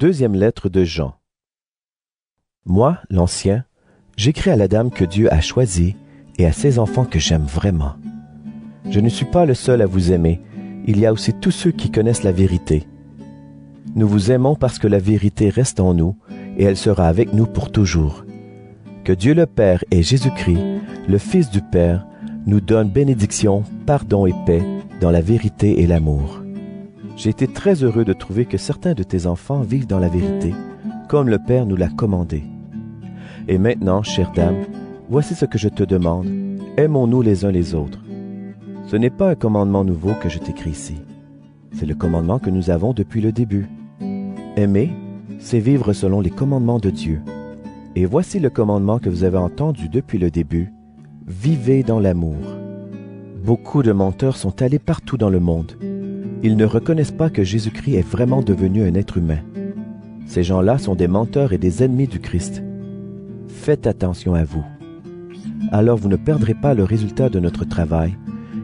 Deuxième lettre de Jean. Moi, l'ancien, j'écris à la dame que Dieu a choisie et à ses enfants que j'aime vraiment. Je ne suis pas le seul à vous aimer, il y a aussi tous ceux qui connaissent la vérité. Nous vous aimons parce que la vérité reste en nous et elle sera avec nous pour toujours. Que Dieu le Père et Jésus-Christ, le Fils du Père, nous donnent bénédiction, pardon et paix dans la vérité et l'amour. J'ai été très heureux de trouver que certains de tes enfants vivent dans la vérité, comme le Père nous l'a commandé. Et maintenant, chère dame, voici ce que je te demande. Aimons-nous les uns les autres. Ce n'est pas un commandement nouveau que je t'écris ici. C'est le commandement que nous avons depuis le début. Aimer, c'est vivre selon les commandements de Dieu. Et voici le commandement que vous avez entendu depuis le début. Vivez dans l'amour. Beaucoup de menteurs sont allés partout dans le monde. Ils ne reconnaissent pas que Jésus-Christ est vraiment devenu un être humain. Ces gens-là sont des menteurs et des ennemis du Christ. Faites attention à vous. Alors vous ne perdrez pas le résultat de notre travail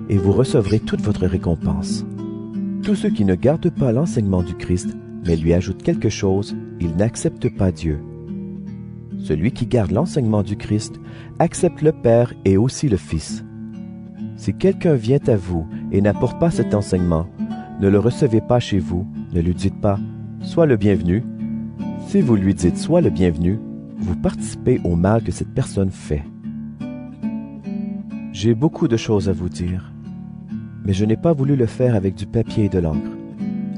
et vous recevrez toute votre récompense. Tous ceux qui ne gardent pas l'enseignement du Christ, mais lui ajoutent quelque chose, ils n'acceptent pas Dieu. Celui qui garde l'enseignement du Christ accepte le Père et aussi le Fils. Si quelqu'un vient à vous et n'apporte pas cet enseignement, ne le recevez pas chez vous, ne lui dites pas Sois le bienvenu. Si vous lui dites Sois le bienvenu, vous participez au mal que cette personne fait. J'ai beaucoup de choses à vous dire, mais je n'ai pas voulu le faire avec du papier et de l'encre.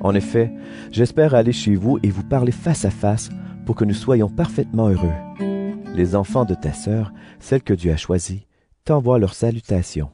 En effet, j'espère aller chez vous et vous parler face à face pour que nous soyons parfaitement heureux. Les enfants de ta sœur, celle que Dieu a choisie, t'envoient leurs salutations.